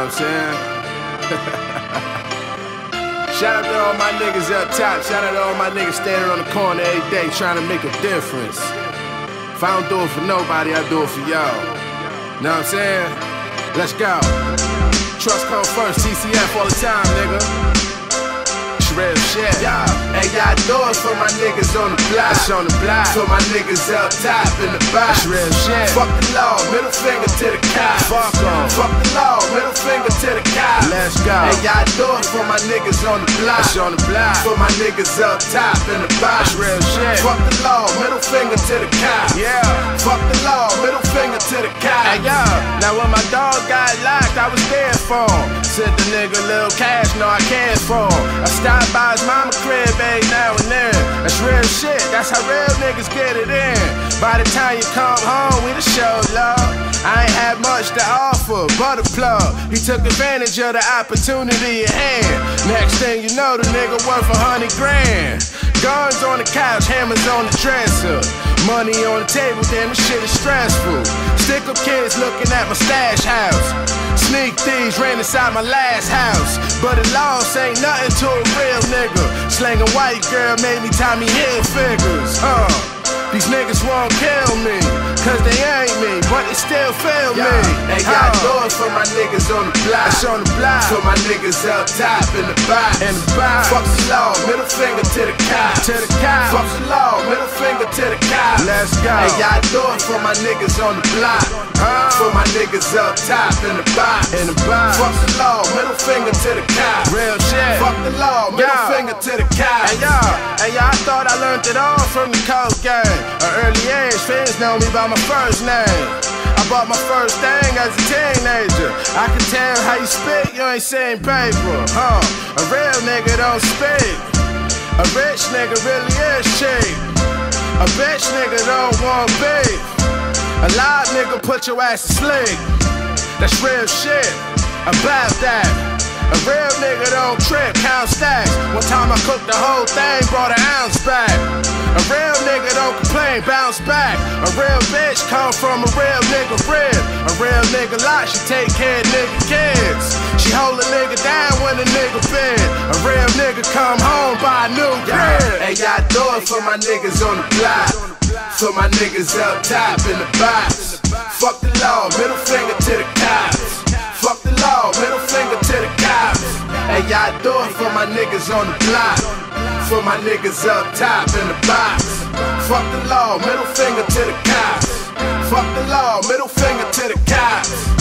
Know what I'm saying? Shout out to all my niggas up top. Shout out to all my niggas standing on the corner every day trying to make a difference. If I don't do it for nobody, I do it for y'all. Know what I'm saying? Let's go. Trust come first, TCF all the time, nigga real shit. Yeah, hey, y'all do it for my niggas on the block. It's on the block. For my niggas up top in the box. It's real shit. Fuck the law, middle finger to the cops. Fuck em. Fuck the Y'all do it for my niggas on the block. It's on the block. For my niggas up top in the box. Real shit. Fuck the law, middle finger to the cops. Yeah. Fuck the law, middle finger to the cops. Hey, yo, now when my dog got locked, I was there for him. Sent the nigga little cash, no, I cared for him. I stopped Stop by his mama crib every now and then. That's real shit, that's how real niggas get it in. By the time you come home, we the show love. I ain't had much to offer, but a plug. He took advantage of the opportunity at hand. Next thing you know, the nigga worth a hundred grand. Guns on the couch, hammers on the dresser. Money on the table, damn, this shit is stressful. Stick up kids looking at my stash house. Sneak thieves ran inside my last house. But the loss ain't nothing to a real nigga. Slang a white girl made me Tommy Hilfigers. Huh. These niggas won't kill me. Cause they ain't me, but they still feel me. They got uh. doors for my niggas on the block. It's on the block. For my niggas up top in the box. In the box. Fuck the law, middle finger to the cops. To the cops. Fuck the law, middle finger to the cops. Let's go. They got doors for my niggas on the block. Uh. For my niggas up top in the box. In the box. Fuck the law, middle finger to the cops. Real shit. Fuck the law, middle yo. finger to the cops. Hey y'all, hey y'all, I thought I learned it all from the coke game. An early age, fans know me by my first name. I bought my first thing as a teenager. I can tell how you speak, you ain't saying paper, huh? A real nigga don't speak. A rich nigga really is cheap. A bitch nigga don't want beef. A live nigga put your ass to sleep. That's real shit about that. A real nigga don't trip, count stacks. One time I cooked the whole thing, brought an ounce back. A real nigga don't complain, bounce back. A real bitch come from a real nigga rib. A real nigga lot, she take care of nigga kids. She hold a nigga down when a nigga bed. A real nigga come home by a new crib. Hey, y'all do it for my niggas on the block. For my niggas up top in the box. Fuck the law, middle finger to the cops. Fuck the law, middle finger to the cops. Hey, y'all do it for my niggas on the block for my niggas up top in the box. Fuck the law, middle finger to the cops. Fuck the law, middle finger to the cops.